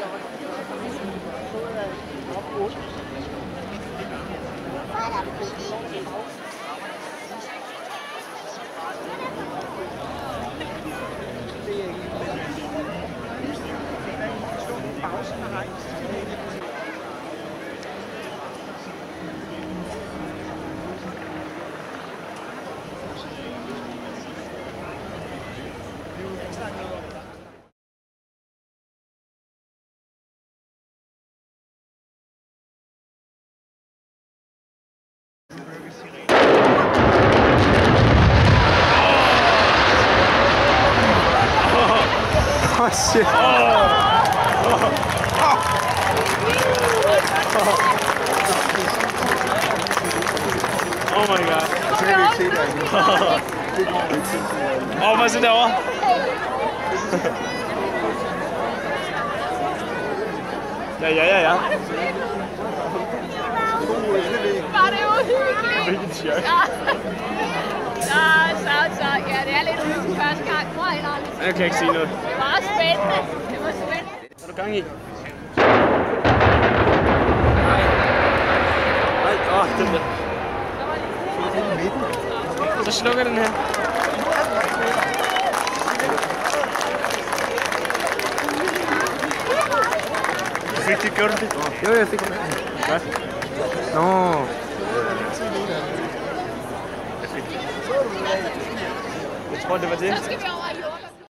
Thank you. 아씨. 오 마이 갓. 어, 맛이 나와. 야야야야. Chok. Ja. Ja, så, så, ja, det er lidt uhyggeligt første gang. Hvor er det Jeg kan ikke sige noget. Det var også spændende. Det var spændende. Hvad er du gang i? Nej. Nej, åh, den der. Så slukker den her. Fik det, gjorde du det? Jo, jeg fik den. Hvad? Nå. Jeg It's fun to visit.